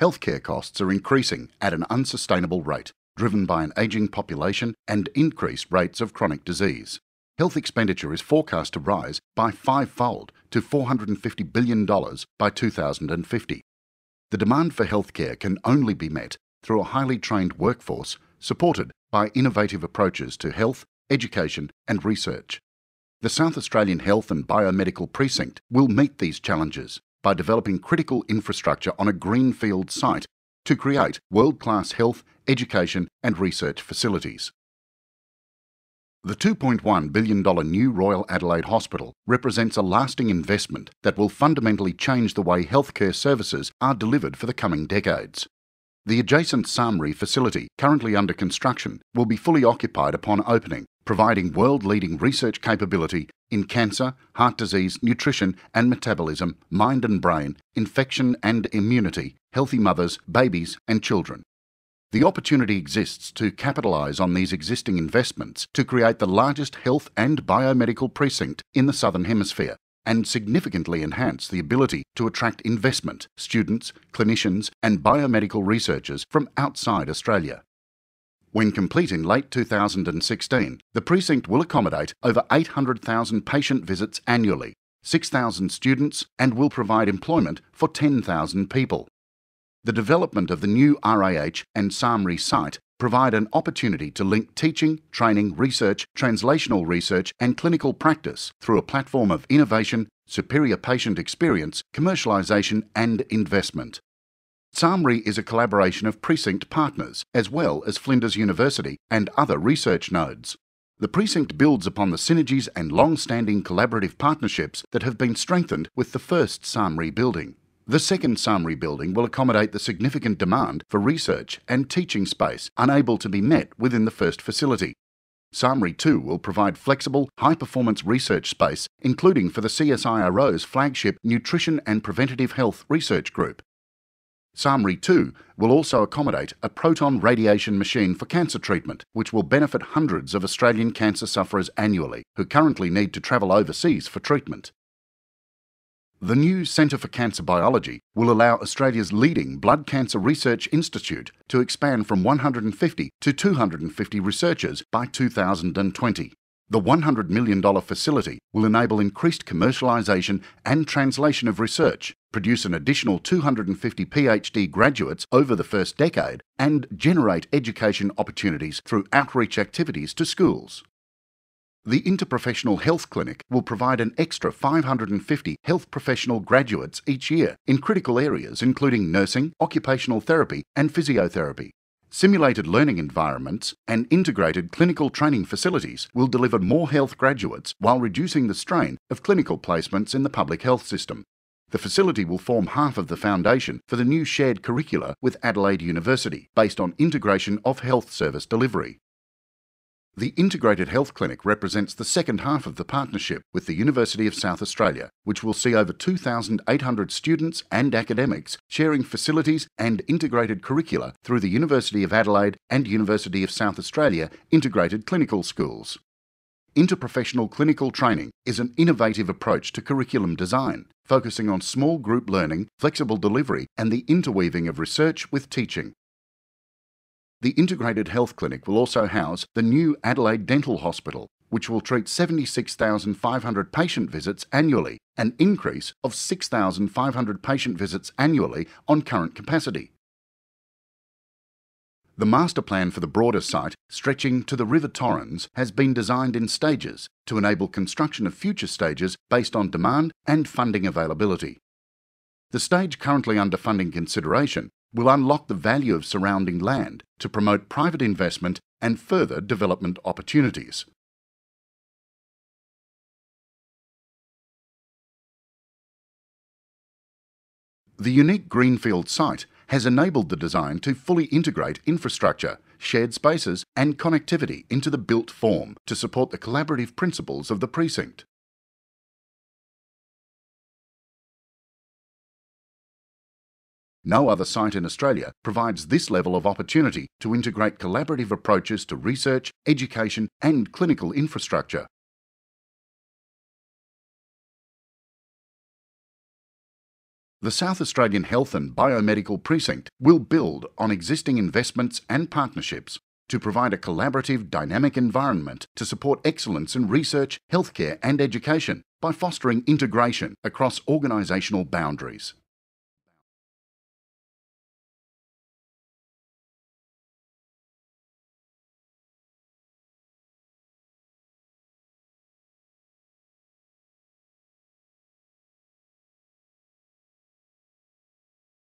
healthcare costs are increasing at an unsustainable rate, driven by an ageing population and increased rates of chronic disease. Health expenditure is forecast to rise by fivefold to $450 billion by 2050. The demand for healthcare can only be met through a highly trained workforce supported by innovative approaches to health, education, and research. The South Australian Health and Biomedical Precinct will meet these challenges by developing critical infrastructure on a greenfield site to create world class health, education, and research facilities. The $2.1 billion new Royal Adelaide Hospital represents a lasting investment that will fundamentally change the way healthcare services are delivered for the coming decades. The adjacent SAHMRI facility, currently under construction, will be fully occupied upon opening, providing world leading research capability in cancer, heart disease, nutrition and metabolism, mind and brain, infection and immunity, healthy mothers, babies, and children. The opportunity exists to capitalise on these existing investments to create the largest health and biomedical precinct in the Southern Hemisphere and significantly enhance the ability to attract investment, students, clinicians, and biomedical researchers from outside Australia. When complete in late 2016, the precinct will accommodate over 800,000 patient visits annually, 6,000 students, and will provide employment for 10,000 people. The development of the new RAH and SAHMRI site provide an opportunity to link teaching, training, research, translational research, and clinical practice through a platform of innovation, superior patient experience, commercialisation, and investment. SAHMRI is a collaboration of precinct partners, as well as Flinders University and other research nodes. The precinct builds upon the synergies and long standing collaborative partnerships that have been strengthened with the first SAHMRI building. The second SAHMRI building will accommodate the significant demand for research and teaching space unable to be met within the first facility. SAHMRI 2 will provide flexible, high performance research space, including for the CSIRO's flagship Nutrition and Preventative Health Research Group. SAHMRI 2 will also accommodate a proton radiation machine for cancer treatment, which will benefit hundreds of Australian cancer sufferers annually who currently need to travel overseas for treatment. The new Centre for Cancer Biology will allow Australia's leading blood cancer research institute to expand from 150 to 250 researchers by 2020. The $100 million facility will enable increased commercialisation and translation of research, produce an additional 250 PhD graduates over the first decade, and generate education opportunities through outreach activities to schools. The Interprofessional Health Clinic will provide an extra 550 health professional graduates each year in critical areas including nursing, occupational therapy, and physiotherapy. Simulated learning environments and integrated clinical training facilities will deliver more health graduates while reducing the strain of clinical placements in the public health system. The facility will form half of the foundation for the new shared curricula with Adelaide University based on integration of health service delivery. The Integrated Health Clinic represents the second half of the partnership with the University of South Australia, which will see over 2,800 students and academics sharing facilities and integrated curricula through the University of Adelaide and University of South Australia integrated clinical schools. Interprofessional clinical training is an innovative approach to curriculum design, focusing on small group learning, flexible delivery, and the interweaving of research with teaching. The Integrated Health Clinic will also house the new Adelaide Dental Hospital, which will treat 76,500 patient visits annually, an increase of 6,500 patient visits annually on current capacity. The master plan for the broader site, stretching to the River Torrens, has been designed in stages to enable construction of future stages based on demand and funding availability. The stage currently under funding consideration will unlock the value of surrounding land to promote private investment and further development opportunities. The unique Greenfield site has enabled the design to fully integrate infrastructure, shared spaces, and connectivity into the built form to support the collaborative principles of the precinct. No other site in Australia provides this level of opportunity to integrate collaborative approaches to research, education, and clinical infrastructure. The South Australian Health and Biomedical Precinct will build on existing investments and partnerships to provide a collaborative, dynamic environment to support excellence in research, healthcare, and education by fostering integration across organisational boundaries.